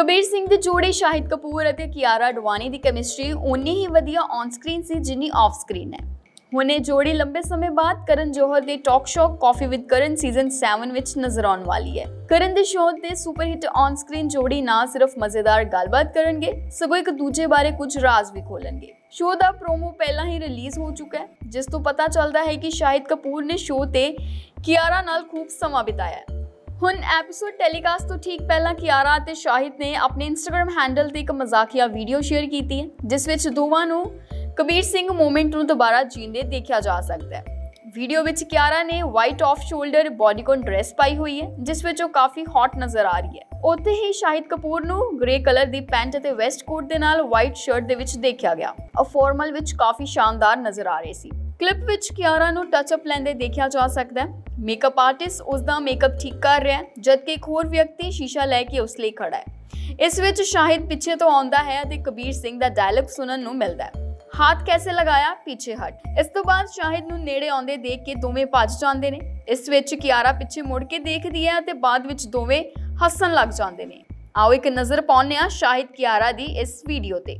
ਕਬੀਰ ਸਿੰਘ ਦੇ ਜੋੜੇ, ਸ਼ਾਹਿਦ ਕਪੂਰ ਅਤੇ ਕਿਆਰਾ ਅਡਵਾਨੀ ਦੀ ਕੈਮਿਸਟਰੀ ਉਨੀ ਹੀ ਵਧੀਆ ਔਨ ਸਕਰੀਨ ਸੀ ਜਿੰਨੀ ਆਫ ਸਕਰੀਨ ਹੈ। ਹੁਣ ਜੋੜੀ ਲੰਬੇ ਸਮੇਂ ਬਾਅਦ ਕਰਨ ਜੋਹਰ ਦੇ talk show coffee with Karan season 7 ਵਿੱਚ ਨਜ਼ਰ ਆਉਣ ਵਾਲੀ ਹੈ। ਕਰਨ ਦੇ ਸ਼ੋਅ ਤੇ ਸੁਪਰ ਹਿੱਟ ਔਨ ਸਕਰੀਨ ਜੋੜੀ ਨਾ ਸਿਰਫ ਮਜ਼ੇਦਾਰ ਗੱਲਬਾਤ ਕਰਨਗੇ, ਸਗੋਂ ਇੱਕ ਦੂਜੇ ਬਾਰੇ ਕੁਝ ਰਾਜ਼ ਵੀ ਖੋਲਣਗੇ। ਸ਼ੋਅ ਦਾ ਪ੍ਰੋਮੋ ਪਹਿਲਾਂ ਹੀ ਰਿਲੀਜ਼ ਹੋ ਚੁੱਕਾ ਹੈ, ਜਿਸ ਤੋਂ ਪਤਾ ਚੱਲਦਾ ਹੈ ਕਿ ਸ਼ਾਹਿਦ ਕਪੂਰ ਨੇ ਸ਼ੋਅ ਤੇ ਕਿਆਰਾ ਨਾਲ ਖੂਬ ਸਮਾਂ ਬਿਤਾਇਆ ਹੈ। ਹੁਣ ਐਪੀਸੋਡ ਟੈਲੀਕਾਸਟ ਤੋਂ ਠੀਕ ਪਹਿਲਾਂ ਕਿਆਰਾ ਅਤੇ ਸ਼ਾਹਿਦ ਨੇ ਆਪਣੇ ਇੰਸਟਾਗ੍ਰam ਹੈਂਡਲ ਤੇ ਇੱਕ ਮਜ਼ਾਕੀਆ ਵੀਡੀਓ ਸ਼ੇਅਰ ਕੀਤੀ ਹੈ, ਜਿਸ ਵਿੱਚ ਦੋਵਾਂ ਨੂੰ ਕਬੀਰ ਸਿੰਘ ਮੂਮੈਂਟ ਨੂੰ ਦੁਬਾਰਾ ਜੀਂਦੇ ਦੇਖਿਆ ਜਾ ਸਕਦਾ ਹੈ। ਵੀਡੀਓ ਵਿੱਚ ਕਿਆਰਾ ਨੇ white off shoulder bodycon dress ਪਾਈ ਹੋਈ ਹੈ, ਜਿਸ ਵਿੱਚ ਉਹ ਕਾਫੀ ਹੌਟ ਨਜ਼ਰ ਆ ਰਹੀ ਹੈ। ਉੱਥੇ ਹੀ ਸ਼ਾਹਿਦ ਕਪੂਰ ਨੂੰ ਗ੍ਰੇ ਕਲਰ ਦੀ ਪੈਂਟ ਅਤੇ ਵੈਸਟ ਕੋਟ ਦੇ ਨਾਲ ਵਾਈਟ ਸ਼ਰਟ ਦੇ ਵਿੱਚ ਦੇਖਿਆ ਗਿਆ। ਉਹ ਫਾਰਮਲ ਵਿੱਚ ਕਾਫੀ ਸ਼ਾਨਦਾਰ ਨਜ਼ਰ ਆ ਰਹੇ ਸੀ। ਕਲਿੱਪ ਵਿੱਚ ਕਿਆਰਾ ਨੂੰ ਟੱਚ ਅਪ ਲੈਂਦੇ ਦੇਖਿਆ ਜਾ ਸਕਦਾ ਹੈ। ਮੇਕਅਪ ਆਰਟਿਸਟ ਉਸ ਦਾ ਮੇਕਅਪ ਠੀਕ ਕਰ ਰਿਹਾ ਹੈ, ਜਦਕਿ ਇੱਕ ਹੋਰ ਵਿਅਕਤੀ ਸ਼ੀਸ਼ਾ ਲੈ ਕੇ ਉਸ ਲਈ ਖੜਾ ਹੈ। ਇਸ ਵਿੱਚ ਸ਼ਾਹਿਦ ਪਿੱਛੇ ਤੋਂ ਆਉਂਦਾ ਹੈ ਅਤੇ ਕਬੀਰ ਸਿੰਘ ਦਾ ਡਾਇਲੌਗ ਸੁਣਨ ਨੂੰ ਮਿਲਦਾ ਹੈ। ਹੱਥ ਕੈਸੇ ਲਗਾਇਆ? ਪਿੱਛੇ ਹਟ। ਇਸ ਤੋਂ ਬਾਅਦ ਸ਼ਾਹਿਦ ਨੂੰ ਨੇੜੇ ਆਉਂਦੇ ਦੇਖ ਕੇ ਦੋਵੇਂ ਭੱਜ ਜਾਂਦੇ ਨੇ। ਇਸ ਵਿੱਚ ਕਿਆਰਾ ਪਿੱਛੇ ਮੁੜ ਕੇ ਦੇਖਦੀ ਹੈ ਅਤੇ ਬਾਅਦ ਵਿੱਚ ਦੋਵੇਂ ਹੱਸਣ ਲੱਗ ਜਾਂਦੇ ਨੇ। ਆਓ ਇੱਕ ਨਜ਼ਰ ਪਾਉਂਦੇ ਹਾਂ ਸ਼ਾਹਿਦ ਕਿਆਰਾ ਦੀ ਇਸ ਵੀਡੀਓ ਤੇ।